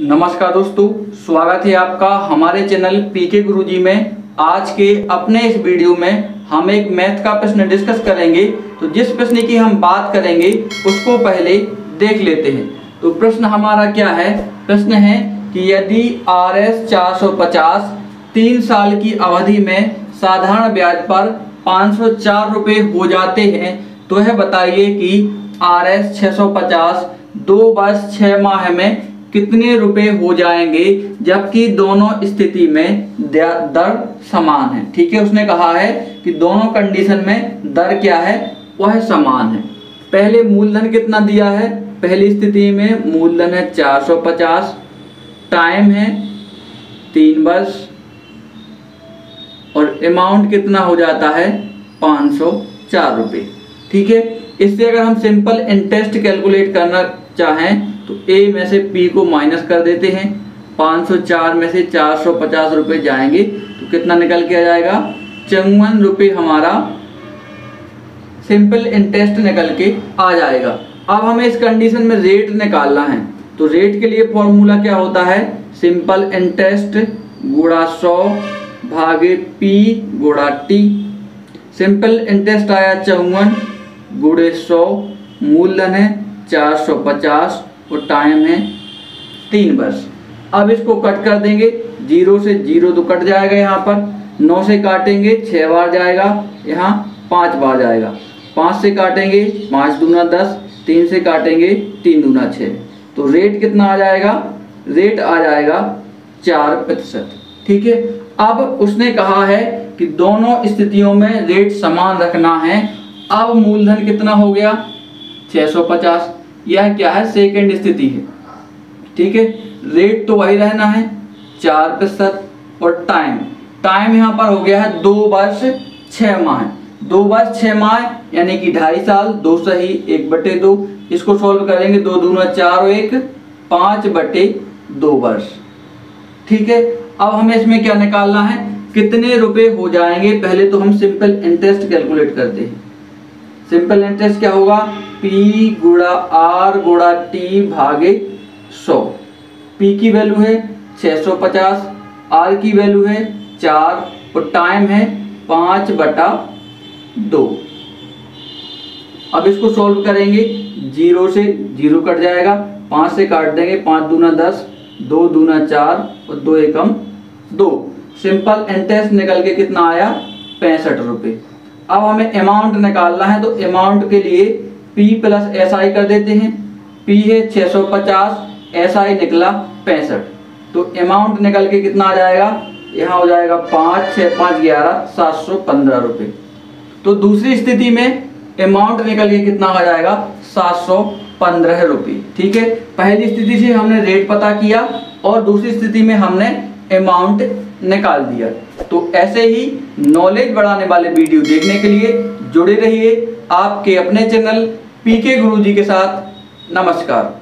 नमस्कार दोस्तों, स्वागत है आपका हमारे चैनल पीके गुरुजी में। आज के अपने इस वीडियो में हम एक मैथ का प्रश्न डिस्कस करेंगे। तो जिस प्रश्न की हम बात करेंगे, उसको पहले देख लेते हैं। तो प्रश्न हमारा क्या है? प्रश्न है कि यदि आर एस चार सौ पचास तीन साल की अवधि में साधारण ब्याज पर पाँच सौ चार रुपये हो जाते हैं तो यह बताइए कि आर एस छः सौ पचास दो वर्ष छः माह में कितने रुपए हो जाएँगे, जबकि दोनों स्थिति में दर समान है। ठीक है, उसने कहा है कि दोनों कंडीशन में दर क्या है? वह समान है। पहले मूलधन कितना दिया है? पहली स्थिति में मूलधन है 450 टाइम है तीन वर्ष। और अमाउंट कितना हो जाता है? पाँच सौ चार रुपये ठीक है इससे अगर हम सिंपल इंटरेस्ट कैलकुलेट करना चाहें तो ए में से पी को माइनस कर देते हैं। 504 में से 450 रुपए जाएँगे। तो कितना निकल के आ जाएगा? चौवन रुपये हमारा सिंपल इंटरेस्ट निकल के आ जाएगा। अब हमें इस कंडीशन में रेट निकालना है। तो रेट के लिए फॉर्मूला क्या होता है? सिंपल इंटरेस्ट गुड़ा सौ भागे पी गुड़ा टी सिंपल इंटरेस्ट आया चौवन। गुड़े सौ मूलधन है चार सौ पचास और टाइम है तीन वर्ष। अब इसको कट कर देंगे, ज़ीरो से ज़ीरो तो कट जाएगा यहाँ पर, नौ से काटेंगे छः बार जाएगा, यहाँ पाँच बार जाएगा। पाँच से काटेंगे, पाँच दूना दस, तीन से काटेंगे, तीन दूना छः तो रेट कितना आ जाएगा? रेट आ जाएगा चार प्रतिशत। ठीक है? अब उसने कहा है कि दोनों स्थितियों में रेट समान रखना है अब मूलधन कितना हो गया? 650 यह क्या है? सेकेंड स्थिति है। ठीक है? रेट तो वही रहना है। चार प्रतिशत और टाइम टाइम यहाँ पर हो गया है दो वर्ष छः माह। दो वर्ष छः माह, यानी कि ढाई साल, दो सही, एक बटे दो। इसको सॉल्व करेंगे दो दूना चार और एक, पाँच बटे दो वर्ष। ठीक है? अब हमें इसमें क्या निकालना है? कितने रुपए हो जाएँगे? पहले तो हम सिंपल इंटरेस्ट कैलकुलेट करते हैं। सिंपल इंटरेस्ट क्या होगा? P गुड़ा आर गुड़ा टी भागे सौ। पी की वैल्यू है 650 आर की वैल्यू है चार, और टाइम है पाँच बटा दो। अब इसको सॉल्व करेंगे। ज़ीरो से ज़ीरो कट जाएगा। पाँच से काट देंगे। पाँच दूना दस, दो दूना चार, और दो एकम दो। सिंपल इंटरेस्ट निकल के कितना आया? पैंसठ रुपये अब हमें अमाउंट निकालना है तो अमाउंट के लिए P प्लस एस आई कर देते हैं। P है 650 एस आई निकला पैंसठ। तो अमाउंट निकल के कितना आ जाएगा? यहाँ हो जाएगा पाँच छः पाँच, ग्यारह, सात सौ पंद्रह रुपये। तो दूसरी स्थिति में अमाउंट निकल के कितना आ जाएगा? सात सौ पंद्रह रुपये। ठीक है? पहली स्थिति से हमने रेट पता किया और दूसरी स्थिति में हमने अमाउंट निकाल दिया। तो ऐसे ही नॉलेज बढ़ाने वाले वीडियो देखने के लिए जुड़े रहिए आपके अपने चैनल पीके गुरुजी के साथ। नमस्कार।